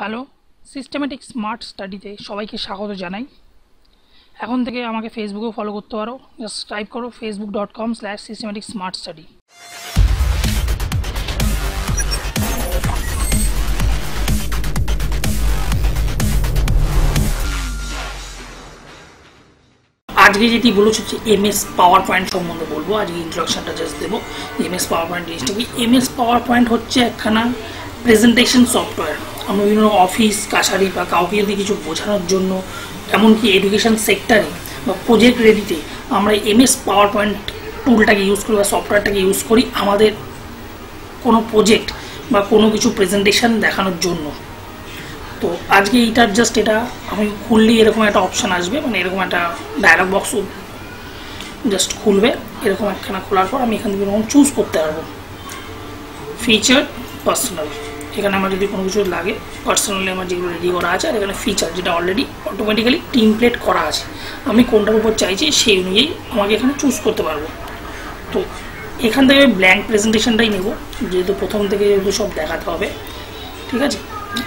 Hello systematic smart স্টাডিতে সবাইকে স্বাগত জানাই। এখন থেকে আমাকে ফেসবুকেও ফলো করতে পারো। জাস্ট টাইপ করো Facebook dot com slash systematic smart study আজকে যেটি বলেছি হচ্ছে এম এস পাওয়ার পয়েন্ট সম্বন্ধে বলব। আজকে ইন্ট্রোডাকশনটা জাস্ট দেবো। এম এস পাওয়ার পয়েন্ট জিনিসটা কি? এম এস পাওয়ার পয়েন্ট হচ্ছে একখানা প্রেজেন্টেশন সফটওয়্যার আমরা বিভিন্ন অফিস কাছারি বা কাউকে যদি কিছু বোঝানোর জন্য, এমনকি এডুকেশন সেক্টরে বা প্রজেক্ট রেডিতে আমরা এম এস পাওয়ার পয়েন্ট টুলটাকে ইউজ করি বা সফটওয়্যারটাকে ইউজ করি আমাদের কোনো প্রজেক্ট বা কোনো কিছু প্রেজেন্টেশন দেখানোর জন্য। তো আজকে এইটার জাস্ট এটা আমি খুললেই এরকম একটা অপশান আসবে মানে এরকম একটা ডায়লগ বক্স জাস্ট খুলবে, এরকম একখানা খোলার পর আমি এখান থেকে এরকম চুজ করতে পারব। ফিচার পার্সোনাল এখানে আমার যদি কোনো কিছু লাগে পার্সোনালি আমার যেগুলো রেডি করা আছে, আর এখানে ফিচার যেটা অলরেডি অটোমেটিক্যালি টিমপ্লেট করা আছে, আমি কোনটার উপর চাইছি সেই অনুযায়ী আমাকে এখানে চুজ করতে পারব। তো এখান থেকে আমি ব্ল্যাঙ্ক প্রেজেন্টেশনটাই নেব, যেহেতু প্রথম থেকে যেহেতু সব দেখাতে হবে, ঠিক আছে?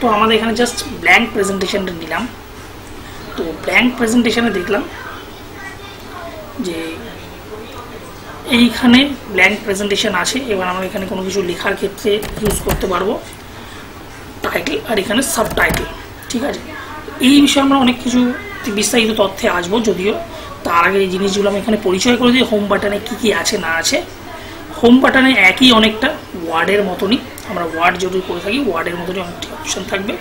তো আমাদের এখানে জাস্ট ব্ল্যাঙ্ক প্রেজেন্টেশনটা নিলাম। তো ব্ল্যাঙ্ক প্রেজেন্টেশনে দেখলাম যে এইখানে ব্ল্যাঙ্ক প্রেজেন্টেশন আছে, এবার আমরা এখানে কোনো কিছু লেখার ক্ষেত্রে ইউজ করতে পারব। টাইটেল আর এখানে সাব টাইটেল ঠিক আছে? এই বিষয়ে আমরা অনেক কিছু বিস্তারিত তথ্যে আসব, যদিও তার আগে এই জিনিসগুলো আমি এখানে পরিচয় করে দিই হোম বাটনে কী কী আছে, না আছে। হোম বাটনে একই অনেকটা ওয়ার্ডের মতনই, আমরা ওয়ার্ড যদি করে থাকি, ওয়ার্ডের মতনই অনেকটি অপশান থাকবে।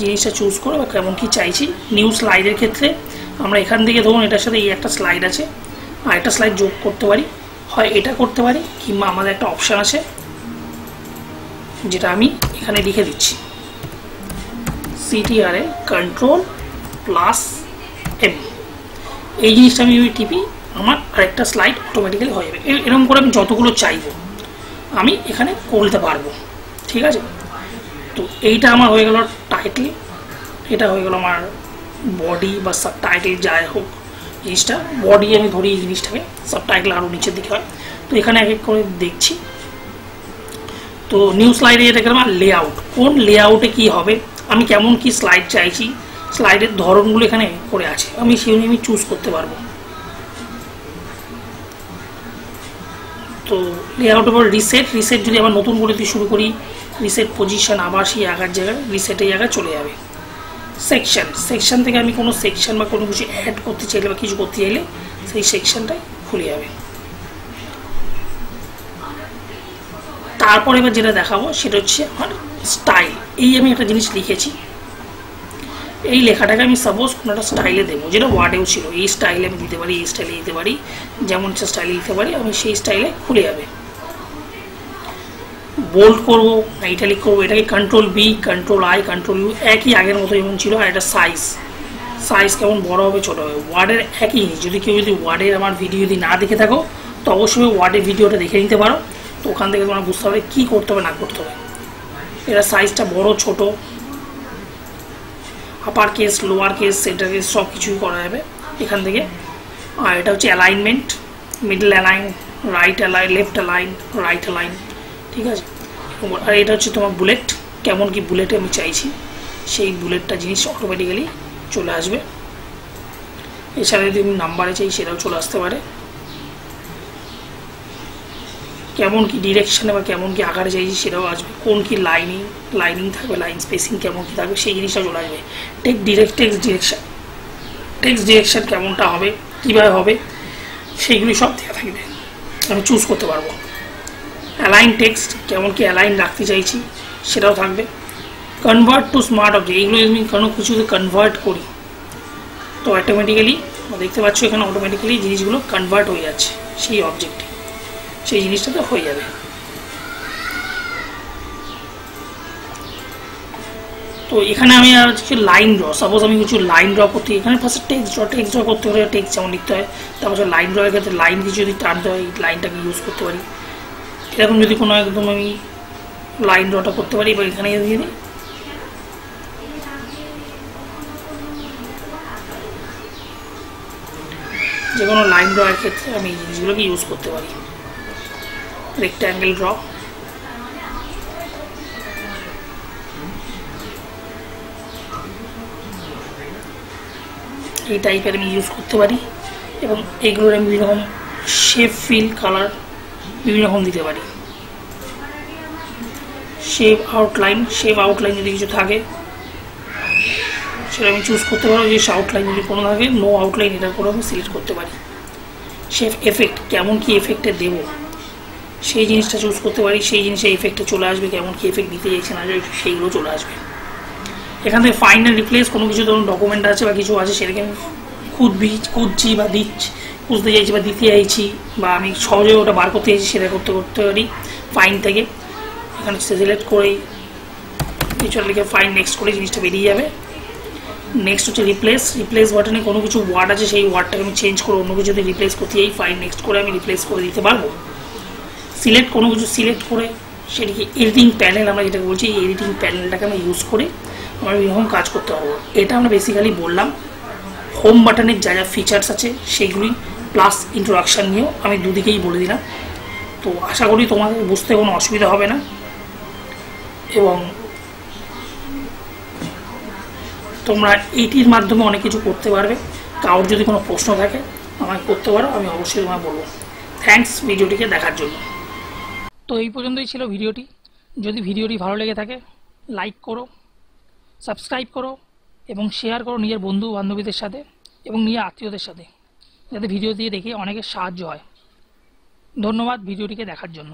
জিনিসটা চুজ করে, বা কেমন কী চাইছি। নিউ স্লাইডের ক্ষেত্রে আমরা এখান থেকে ধরুন এটার সাথে এই একটা স্লাইড আছে, আর একটা স্লাইড যোগ করতে পারি। হয় এটা করতে পারি, কিংবা আমাদের একটা অপশান আছে, যেটা আমি এখানে লিখে দিচ্ছি। সিটিআরএ কন্ট্রোল প্লাস এম এই জিনিসটা আমি টিপি, আমার আরেকটা স্লাইড অটোমেটিক্যালি হয়ে যাবে। এরকম করে আমি যতগুলো চাইব, আমি এখানে করতে পারব। ঠিক আছে? তো এইটা আমার হয়ে গেল টাইটেল এটা হয়ে গেল আমার বডি বা সাব টাইটেল যাই হোক, জিনিসটা। বডি আমি ধরি এই জিনিসটাকে সাব টাইটেল আরও নিচের দিকে হয়। তো এখানে এক এক করে দেখছি। তো নিউ স্লাইডে এটা গেলাম লেআউট কোন লেআউটে কি হবে? আমি কেমন কি স্লাইড চাইছি স্লাইডের ধরনগুলো এখানে করে আছে, আমি সেই আমি চুজ করতে পারব। তো লেআউটের পর রিসেট রিসেট যদি আবার নতুন করে শুরু করি রিসেট পজিশন আবার সেই আগার জায়গায় রিসেটের জায়গায় চলে যাবে। সেকশন সেকশন থেকে আমি কোনো সেকশন বা কোনো কিছু অ্যাড করতে চাইলে বা কিছু করতে চাইলে, সেই সেকশনটাই খুলে যাবে। তারপরে এবার যেটা দেখাবো, সেটা হচ্ছে আমার স্টাইল এই আমি একটা জিনিস লিখেছি। এই লেখাটাকে আমি সাপোজ কোনো একটা স্টাইলে দেবো, যেটা ওয়ার্ডেও ছিল। এই স্টাইলে আমি দিতে পারি, এই স্টাইলে দিতে পারি, যেমন ইচ্ছা স্টাইলে দিতে পারি, আমি সেই স্টাইলে খুলে যাবে। বোল্ড করব ইটালিক করব, এটাকে control B control I control U একই আগের মতো যেমন ছিল, আর এটা সাইজ সাইজ কেমন বড় হবে, ছোটো হবে ওয়ার্ডের একই যদি কেউ যদি ওয়ার্ডের আমার ভিডিও যদি না দেখে থাকো, তো অবশ্যই ওয়ার্ডের ভিডিওটা দেখে নিতে পারো। তো ওখান থেকে তোমরা বুঝতে পারবে কী করতে হবে, না করতে হবে। এটা সাইজটা বড়, ছোট। Upper case lower case centre case সব কিছুই করা যাবে এখান থেকে। আর এটা হচ্ছে alignment middle align right align left align right align ঠিক আছে? আর এটা হচ্ছে তোমার বুলেট কেমন কি বুলেটে আমি চাইছি, সেই বুলেটটা জিনিস অটোমেটিক্যালি চলে আসবে। এছাড়া যদি আমি নাম্বারে চাই, সেটাও চলে আসতে পারে। কেমন কি ডিরেকশানে বা কেমন কি আকারে চাইছি সেটাও আসবে। কোন কি লাইনিং লাইনিং থাকবে লাইন স্পেসিং কেমন কি থাকবে, সেই জিনিসটা চলে আসবে। Text direct text direction text direction কেমনটা হবে, কীভাবে হবে, সেইগুলি সব দেওয়া থাকবে। আমি চুজ করতে পারব। অ্যালাইন টেক্সট কেমন কি অ্যালাইন রাখতে চাইছি, সেটাও থাকবে। কনভার্ট টু স্মার্ট অবজেক্ট এইগুলো যদি কোনো কিছু কনভার্ট করি, তো অটোমেটিক্যালি দেখতে পাচ্ছ এখানে অটোমেটিক্যালি জিনিসগুলো কনভার্ট হয়ে যাচ্ছে, সেই অবজেক্টে সেই জিনিসটা তো হয়ে যাবে। তো এখানে আমি আর কিছু লাইন ড্র সাপোজ আমি কিছু লাইন ড্র করতে এখানে first text draw text draw করতে হলে টেক্সট যেমন লিখতে হয়, তারপর লাইন ড্রয়ের ক্ষেত্রে লাইন কিছু যদি টানতে হয় লাইনটাকে ইউজ করতে পারি। এরকম যদি কোনো একদম আমি লাইন ড্রটা করতে পারি বা এখানে দিয়ে যে কোনো লাইন ড্রয়ের ক্ষেত্রে আমি এই জিনিসগুলোকে ইউজ করতে পারি। rectangle rock. এই টাইপের আমি ইউজ করতে পারি এবং এগুলোর আমি বিভিন্ন রকম শেপ ফিল কালার বিভিন্ন রকম দিতে পারি। শেপ আউটলাইন শেপ আউটলাইন যদি কিছু থাকে, সেটা আমি চুজ করতে পারব। যে আউটলাইন যদি কোনো থাকে নো আউটলাইন এটার করে আমি সিলেক্ট করতে পারি। শেপ এফেক্ট কেমন কি এফেক্টে দেবো? সেই জিনিসটা চুজ করতে পারি, সেই জিনিসের এফেক্টে চলে আসবে কেমন, কি এফেক্ট দিতে চাইছে না সেইগুলো চলে আসবে। এখান থেকে ফাইনাল রিপ্লেস কোনো কিছু, ধরুন ডকুমেন্ট আছে বা কিছু আছে, সেটাকে আমি খুঁজবি, খুঁজছি বা দিচ্ছি, খুঁজতে চাইছি বা দিতে চাইছি, বা আমি সহজে ওটা বার করতে চাইছি, সেটা করতে করতে পারি ফাইন থেকে। এখানে সিলেক্ট করেই, কিছু লিখে ফাইন নেক্সট করে জিনিসটা বেরিয়ে যাবে। নেক্সট হচ্ছে রিপ্লেস রিপ্লেস বাটনে কোনো কিছু ওয়ার্ড আছে, সেই ওয়ার্ডটাকে আমি চেঞ্জ করে অন্য কিছুতে রিপ্লেস করতে চাই ফাইন নেক্সট করে আমি রিপ্লেস করে দিতে পারব। সিলেক্ট কোনো কিছু সিলেক্ট করে সেটিকে এডিটিং প্যানেল আমরা যেটাকে বলছি, এই এডিটিং প্যানেলটাকে আমি ইউজ করে আমরা বিভিন্ন কাজ করতে পারব। এটা আমরা বেসিক্যালি বললাম হোম বাটনের যা যা ফিচার্স আছে সেইগুলি প্লাস ইন্ট্রোডাকশান নিয়েও আমি দুদিকেই বলে দিলাম। তো আশা করি তোমাদের বুঝতে কোনো অসুবিধা হবে না। এবং তোমরা এইটির মাধ্যমে অনেক কিছু করতে পারবে। কারোর যদি কোনো প্রশ্ন থাকে আমাকে করতে পারো, আমি অবশ্যই তোমায় বলব। থ্যাংকস ভিডিওটিকে দেখার জন্য। তো এই পর্যন্তই ছিল ভিডিওটি। যদি ভিডিওটি ভালো লেগে থাকে লাইক করো সাবস্ক্রাইব করো, এবং শেয়ার করো নিজের বন্ধু বান্ধবীদের সাথে এবং নিজের আত্মীয়দের সাথে, যাতে ভিডিও দিয়ে দেখে অনেকের সাহায্য হয়। ধন্যবাদ ভিডিওটিকে দেখার জন্য।